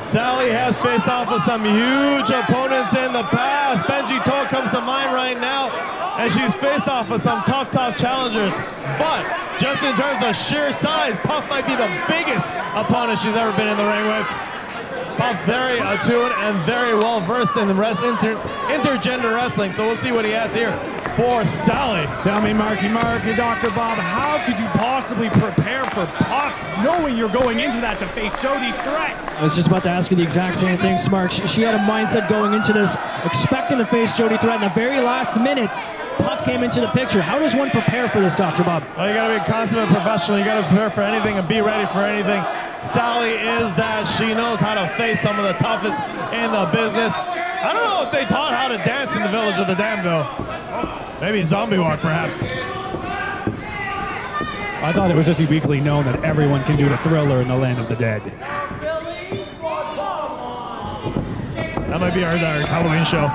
Sally has faced off with some huge opponents in the past. Benji Toll comes to mind right now, and she's faced off with some tough, tough challengers. But just in terms of sheer size, Puff might be the biggest opponent she's ever been in the ring with. Puff very attuned and very well versed in the rest inter, intergender wrestling. So we'll see what he has here for Sally. Tell me, Marky Mark and Dr. Bob, how could you possibly prepare for Puff knowing you're going into that to face Jody Threat? I was just about to ask you the exact same thing, Smart. She, she had a mindset going into this, expecting to face Jody Threat. In the very last minute, Puff came into the picture. How does one prepare for this, Dr. Bob? Well, you gotta be a consummate professional. You gotta prepare for anything and be ready for anything. Sally is that she knows how to face some of the toughest in the business. I don't know if they taught how to dance in the village of the Danville. Maybe zombie walk, perhaps. I thought it was just weekly known that everyone can do the thriller in the land of the dead. That might be our, our Halloween show.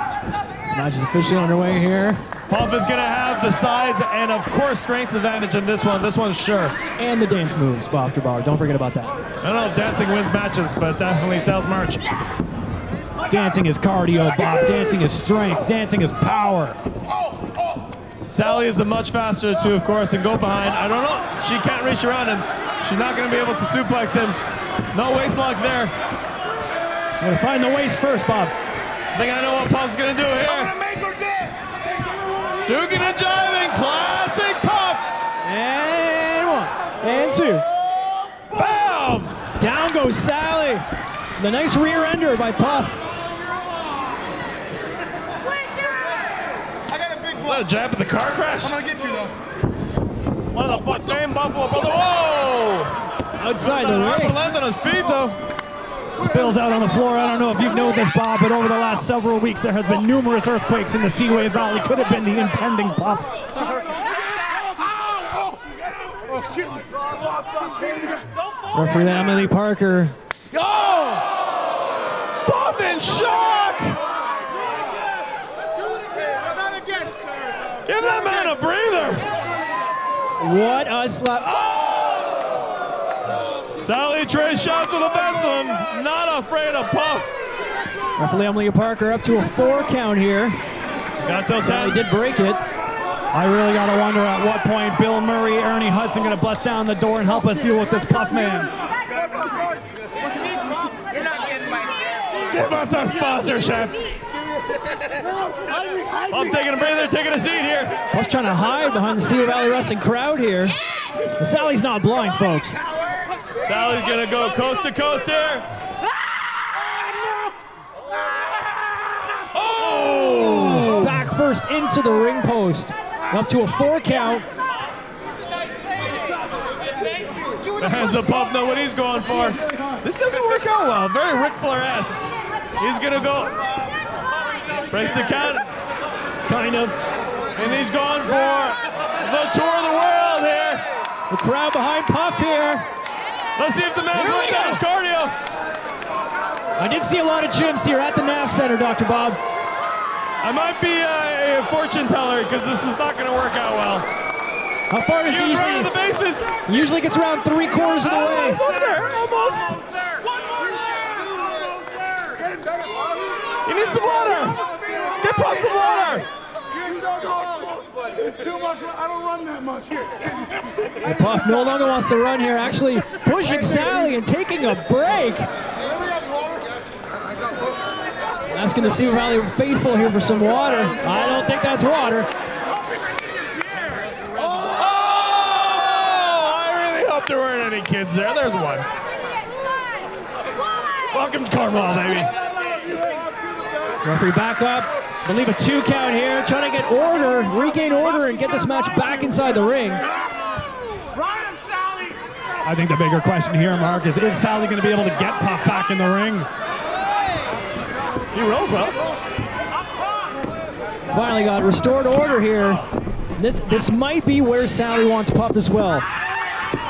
This match is officially underway here. Puff is gonna have the size and of course strength advantage in this one. This one's sure. And the dance moves, Bob after Bob. Don't forget about that. I don't know if dancing wins matches, but definitely sells merch. Dancing is cardio, Bob. Dancing is strength. Dancing is power. Sally is a much faster two, of course, and go behind. I don't know. She can't reach around him. She's not going to be able to suplex him. No waist lock there. Gotta find the waist first, Bob. I think I know what Puff's going to do here. Duking and jiving. Classic Puff. And one. And two. Bam! Down goes Sally. The nice rear ender by Puff. I got a big Is that a jab at the car crash? I'm gonna get you though. One of the bu- famed Buffalo Brother. Whoa! Outside the Harper ring. lands on his feet, though. Spills out on the floor. I don't know if you know this, Bob, but over the last several weeks, there has been numerous earthquakes in the Seaway Valley. Could have been the impending Puff. Referee Emily Parker. Oh! Puff in shock! Give that man a breather. What a slap. Oh! Sally Trey shot to the best of them. Not afraid of Puff. Referee Emily Parker up to a four count here. Got till Sally 10. did break it. I really got to wonder at what point Bill Murray, Ernie Hudson going to bust down the door and help us deal with this Puff man. Give us a sponsorship. Puff taking a breather, taking a seat here. Puff's trying to hide behind the Seaway Valley Wrestling crowd here. But Sally's not blind, folks. Sally's gonna go coast to coast here. Oh! Back first into the ring post. Up to a four count. The hands of Puff know what he's going for. This doesn't work out well. Very Ric Flair-esque. He's gonna go. Breaks the count. Kind of. And he's going for the tour of the world here. The crowd behind Puff here. Let's see if the man's Here we working on his cardio. I did see a lot of gyms here at the Nav Center, Dr. Bob. I might be a, a fortune teller because this is not going to work out well. How far does he He's running usually? the bases. Usually gets around three quarters of the Oh, way. he's over there, almost. He needs some water. Get Puff some water. Too much. I don't run that much here. And Puff no longer wants to run here, actually pushing Sally and taking a break. Asking the Seaway Valley faithful here for some water. I don't think that's water. Oh, I really hope there weren't any kids there. There's one. Welcome to Cornwall, baby. Referee back up. Believe a two count here. Trying to get order, regain order, and get this match back inside the ring. I think the bigger question here, Mark, is is Sally going to be able to get Puff back in the ring? He rolls well. Finally got restored order here. This this might be where Sally wants Puff as well.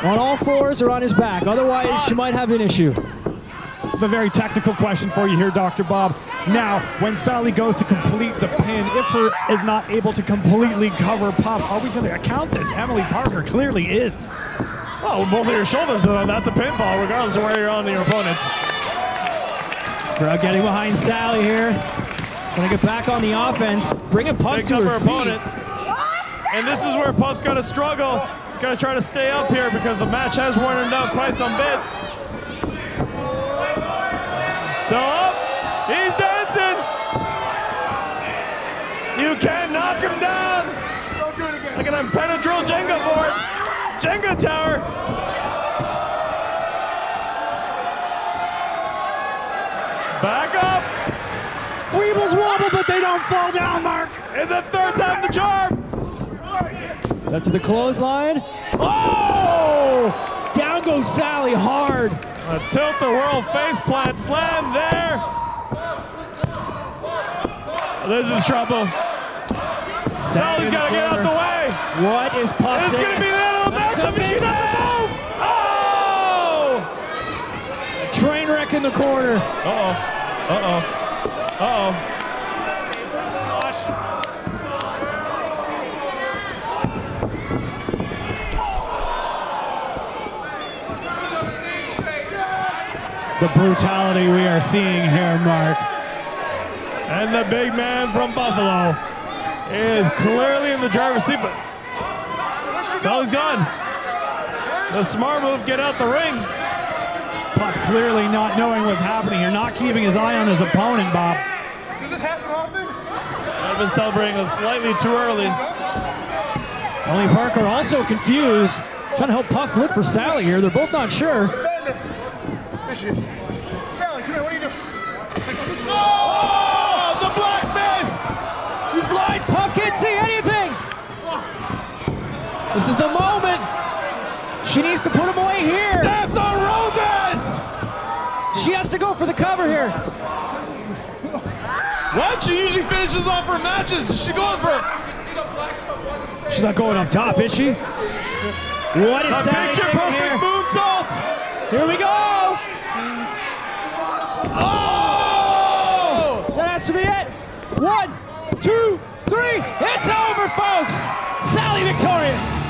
On all fours or on his back. Otherwise, she might have an issue. Have a very technical question for you here, Dr. Bob. Now, when Sally goes to complete the pin, if her is not able to completely cover Puff, are we going to account this? Emily Parker clearly is. Well, both of your shoulders, uh, that's a pinfall, regardless of where you're on your opponents. Crowd getting behind Sally here. Gonna get back on the offense. Bring a puff Picks to up her her feet. opponent. And this is where Puff's got to struggle. He's got to try to stay up here because the match has worn him down quite some bit. Still up. He's dancing. You can't knock him down. Don't do it again. Like an impenetrable Jenga board. Jenga tower. Back up. Weebles wobble, but they don't fall down, Mark. Is it third time the charm? Up to the clothesline. Oh! Goes Sally hard. A tilt-a-whirl face plant slam there. This is trouble. Sally's got to get out the way. What is Puff It's going to be the end of the matchup a if she doesn't move. Oh! Train wreck in the corner. Uh-oh. Uh-oh. Uh-oh. The brutality we are seeing here, Mark. And the big man from Buffalo is clearly in the driver's seat, but Sally's gone. The smart move, get out the ring. Puff clearly not knowing what's happening here, not keeping his eye on his opponent, Bob. Does this happen often? I've been celebrating it slightly too early. Emily Parker also confused. Trying to help Puff look for Sally here. They're both not sure. Bend it. Sally, come here. What are you doing? Oh, the black mist! He's blind. Puff can't see anything. This is the moment. She needs to put him away here. Death on roses! She has to go for the cover here. What? She usually finishes off her matches. She's going for a She's not going up top, is she? What is Sally picture perfect here? moonsault! Here we go. Oh! That has to be it. One, two, three. It's over, folks. Sally victorious.